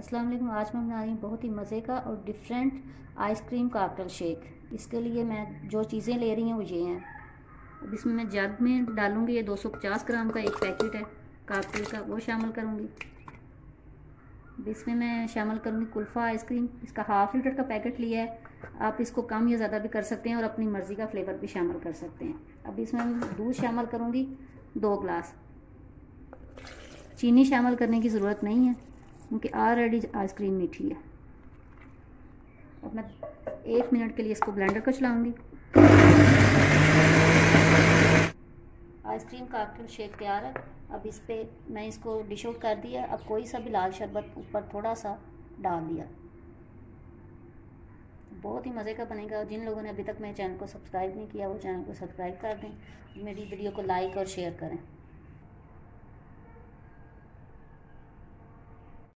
अस्सलाम वालेकुम। आज मैं बना रही हूँ बहुत ही मज़े का और डिफरेंट आइसक्रीम काकटल शेक इसके लिए मैं जो चीज़ें ले रही हूँ वो ये हैं। अब इसमें मैं जग में डालूँगी, ये 250 ग्राम का एक पैकेट है काकटल का, वो शामिल करूँगी। इसमें मैं शामिल करूँगी कुल्फ़ा आइसक्रीम इसका हाफ़ लीटर का पैकेट लिया है। आप इसको कम या ज़्यादा भी कर सकते हैं और अपनी मर्ज़ी का फ्लेवर भी शामिल कर सकते हैं। अब इसमें दूध शामिल करूँगी दो ग्लास चीनी शामिल करने की ज़रूरत नहीं है। क्योंकि ऑलरेडी आइसक्रीम मीठी है। अब मैं एक मिनट के लिए इसको ब्लेंडर को चलाऊँगी। आइसक्रीम का आपके शेक तैयार है। अब इस पर मैं इसको डिश आउट कर दिया। अब कोई सा भी लाल शरबत ऊपर थोड़ा सा डाल दिया। बहुत ही मज़े का बनेगा। जिन लोगों ने अभी तक मेरे चैनल को सब्सक्राइब नहीं किया, वो चैनल को सब्सक्राइब कर दें। मेरी वीडियो को लाइक और शेयर करें।